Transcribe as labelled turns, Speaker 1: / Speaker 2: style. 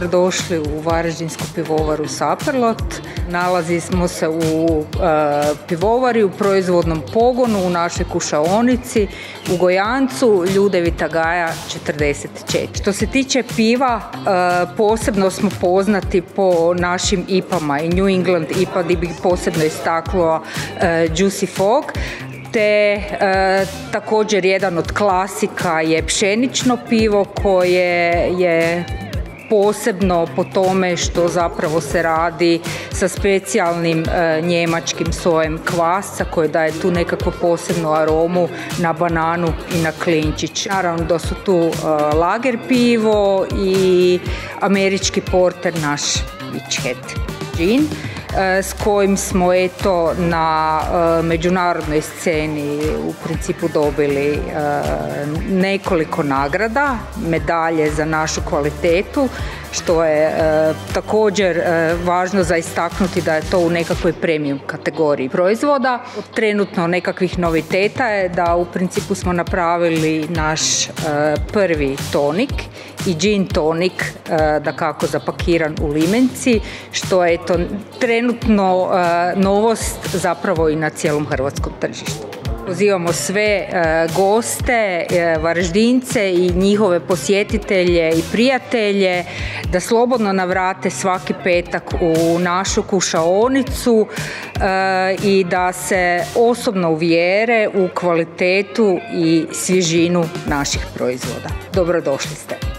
Speaker 1: dobrodošli u Varaždinsku pivovaru Saperlot. Nalazimo se u e, pivovari, u proizvodnom pogonu, u našoj kušaonici, u Gojancu, Ljudevita Gaja 44. Što se tiče piva, e, posebno smo poznati po našim IPama i New England IPA, gdje bih posebno istaklo e, Juicy Fog te e, također jedan od klasika je pšenično pivo koje je posebno po tome što zapravo se radi sa specijalnim e, njemačkim sojem kvasca koji daje tu nekakvu posebnu aromu na bananu i na klinčić. Naravno da su tu e, lager pivo i američki porter naš Witch E, s kojim smo eto na e, međunarodnoj sceni u principu dobili e, nekoliko nagrada, medalje za našu kvalitetu što je e, također e, važno za istaknuti da je to u nekakvoj premium kategoriji proizvoda. Trenutno nekakvih noviteta je da u principu smo napravili naš e, prvi tonik i gin tonik da kako zapakiran u limenci što je to trenutno novost zapravo i na cijelom hrvatskom tržištu. Pozivamo sve e, goste, e, varaždince i njihove posjetitelje i prijatelje da slobodno navrate svaki petak u našu kušaonicu e, i da se osobno uvjere u kvalitetu i svježinu naših proizvoda. Dobrodošli ste.